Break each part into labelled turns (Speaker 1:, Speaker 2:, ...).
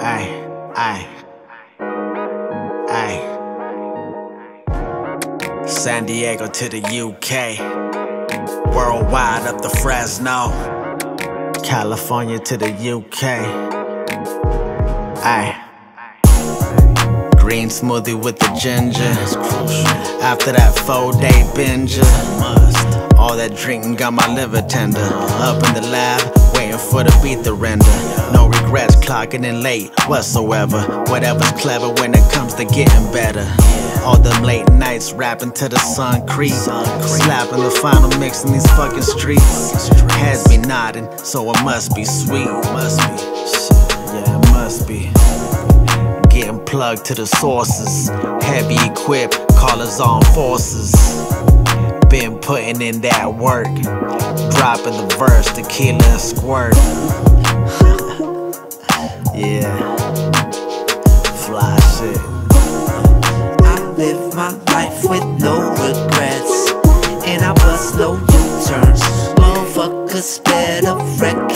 Speaker 1: Aye. Aye. San Diego to the UK. Worldwide up to Fresno. California to the UK. Aye. Green smoothie with the ginger. After that four day binger. All that drinking got my liver tender. Up in the lab, waiting for the beat to render. No regrets, clocking in late whatsoever. Whatever's clever when it comes to getting better. All them late nights rapping to the sun creep. Slapping the final mix in these fucking streets. Heads be nodding, so it must be sweet. Must be. Yeah, it must be. Getting plugged to the sources. Heavy equipped, callers on forces. Putting in that work. Dropping the verse, tequila and squirt. yeah. Fly shit.
Speaker 2: I live my life with no regrets, and I bust no U-turns. Motherfuckers better recognize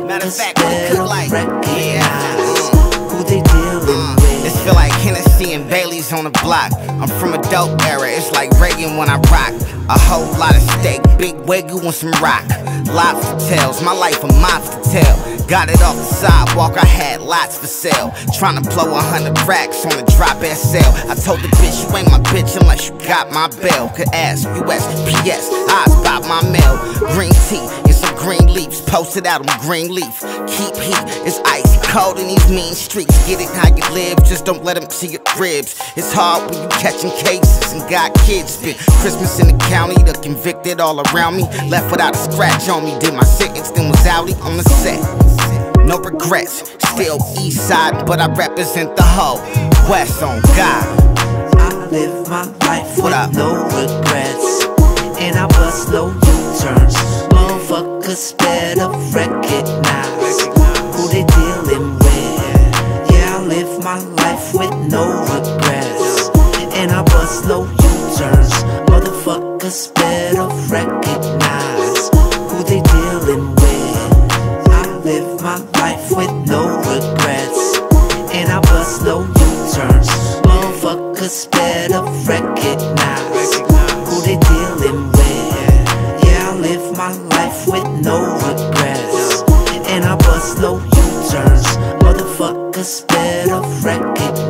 Speaker 2: Motherfuckers better recognize who they dealing uh, with.
Speaker 3: This feel like Hennessy and Bailey's on the block. I'm from a dope era, it's like Reagan when I rock. A whole lot of steak, big wagyu and some rock. Lobster tails, my life a monster tale. Got it off the sidewalk, I had lots for sale. Tryna blow a hundred racks on a drop ass sale. I told the bitch you ain't my bitch unless you got my bell. Could ask USPS, I about my mail. Green tea, it's some green leaves posted out on green leaf. Keep heat, it's icy cold in these mean streets. Get it how you live, just don't let them see your ribs. It's hard when you catching cases and got kids. Spent Christmas in the county, the convicted all around me. Left without a scratch on me. Did my sentence, then was outie on the set. No regrets, still east side, but I represent the whole West on God.
Speaker 2: I live my life
Speaker 3: What
Speaker 2: with
Speaker 3: up?
Speaker 2: no regrets, and I bust no U-turns. Motherfuckers better recognize who they dealing with. Yeah, I live my life with no regrets, and I bust no U-turns. Motherfuckers better live my life with no regrets, and I bust no U-turns. Motherfuckers better recognize who they dealing with. Yeah, I live my life with no regrets, and I bust no U-turns. Motherfuckers better recognize.